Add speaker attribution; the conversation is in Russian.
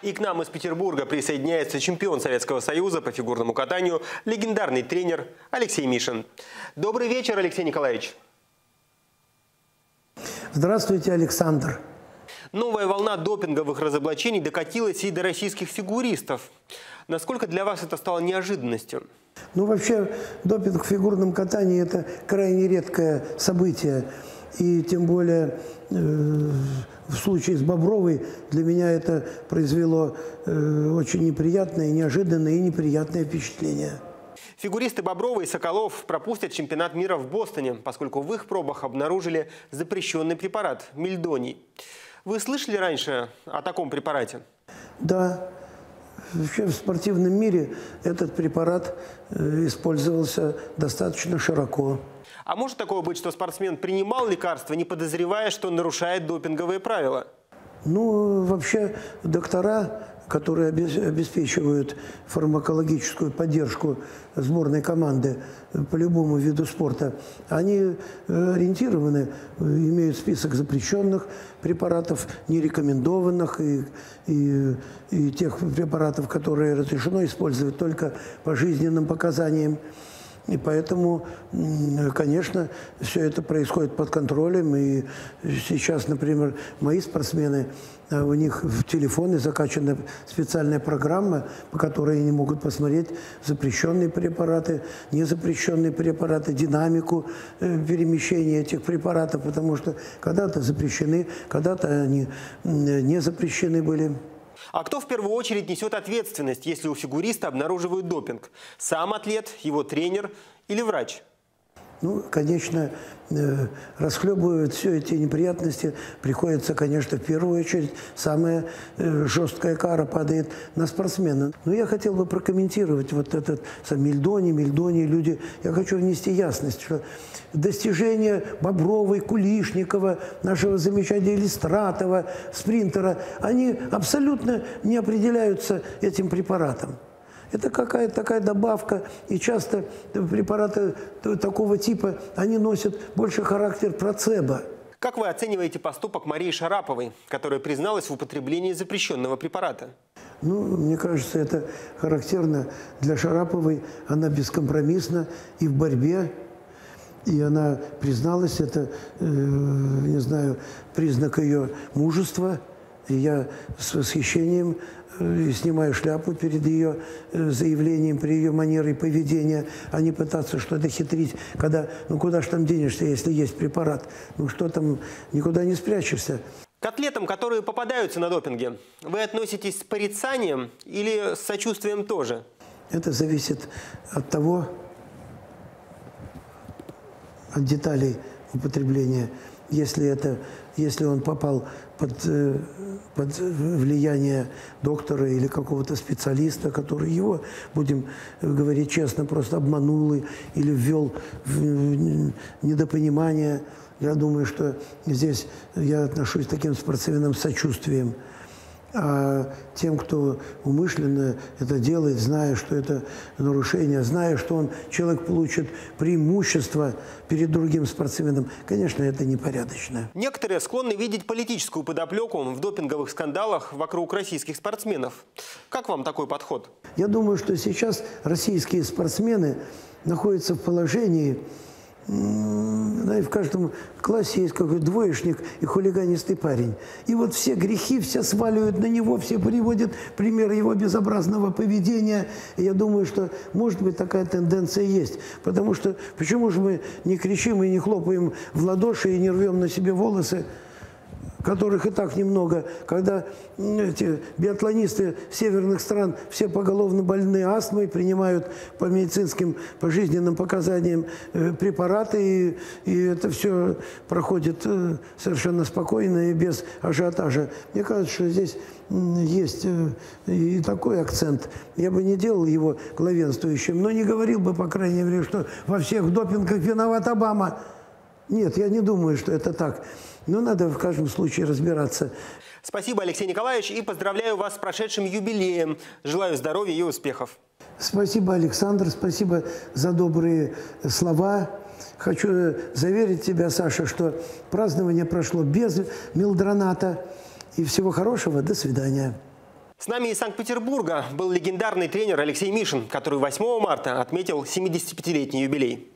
Speaker 1: И к нам из Петербурга присоединяется чемпион Советского Союза по фигурному катанию, легендарный тренер Алексей Мишин. Добрый вечер, Алексей Николаевич.
Speaker 2: Здравствуйте, Александр.
Speaker 1: Новая волна допинговых разоблачений докатилась и до российских фигуристов. Насколько для вас это стало неожиданностью?
Speaker 2: Ну, вообще, допинг в фигурном катании – это крайне редкое событие. И тем более э, в случае с Бобровой для меня это произвело э, очень неприятное, неожиданное и неприятное впечатление.
Speaker 1: Фигуристы Боброва и Соколов пропустят чемпионат мира в Бостоне, поскольку в их пробах обнаружили запрещенный препарат – мельдоний. Вы слышали раньше о таком препарате?
Speaker 2: Да. Вообще в спортивном мире этот препарат э, использовался достаточно широко.
Speaker 1: А может такое быть, что спортсмен принимал лекарства, не подозревая, что нарушает допинговые правила?
Speaker 2: Ну, вообще доктора которые обеспечивают фармакологическую поддержку сборной команды по любому виду спорта, они э, ориентированы, имеют список запрещенных препаратов, нерекомендованных и, и, и тех препаратов, которые разрешено использовать только по жизненным показаниям. И поэтому, конечно, все это происходит под контролем. И сейчас, например, мои спортсмены, э, у них в телефоне закачана специальная программа, по которой они могут посмотреть запрещенные препараты, незапрещенные препараты, динамику э, перемещения этих препаратов, потому что когда-то запрещены, когда-то они не запрещены были.
Speaker 1: А кто в первую очередь несет ответственность, если у фигуриста обнаруживают допинг? Сам атлет, его тренер или врач?
Speaker 2: Ну, конечно, э, расхлебывают все эти неприятности. Приходится, конечно, в первую очередь, самая э, жесткая кара падает на спортсмена. Но я хотел бы прокомментировать вот этот сам Мельдони, Мельдони, люди. Я хочу внести ясность, что достижения Бобровой, Кулишникова, нашего замечательного Иллистратова, спринтера, они абсолютно не определяются этим препаратом. Это какая-то такая добавка, и часто препараты такого типа, они носят больше характер процеба.
Speaker 1: Как вы оцениваете поступок Марии Шараповой, которая призналась в употреблении запрещенного препарата?
Speaker 2: Ну, мне кажется, это характерно для Шараповой. Она бескомпромиссна и в борьбе, и она призналась, это, э, не знаю, признак ее мужества. И я с восхищением Э, снимаю шляпу перед ее э, заявлением, при ее манере поведения, а не пытаться что-то хитрить, когда, ну куда же там денешься, если есть препарат, ну что там, никуда не спрячешься.
Speaker 1: К атлетам, которые попадаются на допинге, вы относитесь с порицанием или с сочувствием тоже?
Speaker 2: Это зависит от того, от деталей употребления. Если, это, если он попал под, э, под влияние доктора или какого-то специалиста, который его, будем говорить честно, просто обманул или ввел в недопонимание. Я думаю, что здесь я отношусь к таким спортсменам с сочувствием. А тем, кто умышленно это делает, зная, что это нарушение, зная, что он, человек получит преимущество перед другим спортсменом, конечно, это непорядочно.
Speaker 1: Некоторые склонны видеть политическую подоплеку в допинговых скандалах вокруг российских спортсменов. Как вам такой подход?
Speaker 2: Я думаю, что сейчас российские спортсмены находятся в положении, знаете, в каждом классе есть какой-то двоечник и хулиганистый парень. И вот все грехи, все сваливают на него, все приводят пример его безобразного поведения. И я думаю, что, может быть, такая тенденция есть. Потому что почему же мы не кричим и не хлопаем в ладоши и не рвем на себе волосы? Которых и так немного, когда эти биатлонисты северных стран все поголовно больны астмой, принимают по медицинским, по жизненным показаниям э, препараты, и, и это все проходит э, совершенно спокойно и без ажиотажа. Мне кажется, что здесь есть э, и такой акцент. Я бы не делал его главенствующим, но не говорил бы, по крайней мере, что во всех допингах виноват Обама. Нет, я не думаю, что это так. Но надо в каждом случае разбираться.
Speaker 1: Спасибо, Алексей Николаевич, и поздравляю вас с прошедшим юбилеем. Желаю здоровья и успехов.
Speaker 2: Спасибо, Александр, спасибо за добрые слова. Хочу заверить тебя, Саша, что празднование прошло без мелдроната. И всего хорошего, до свидания.
Speaker 1: С нами из Санкт-Петербурга был легендарный тренер Алексей Мишин, который 8 марта отметил 75-летний юбилей.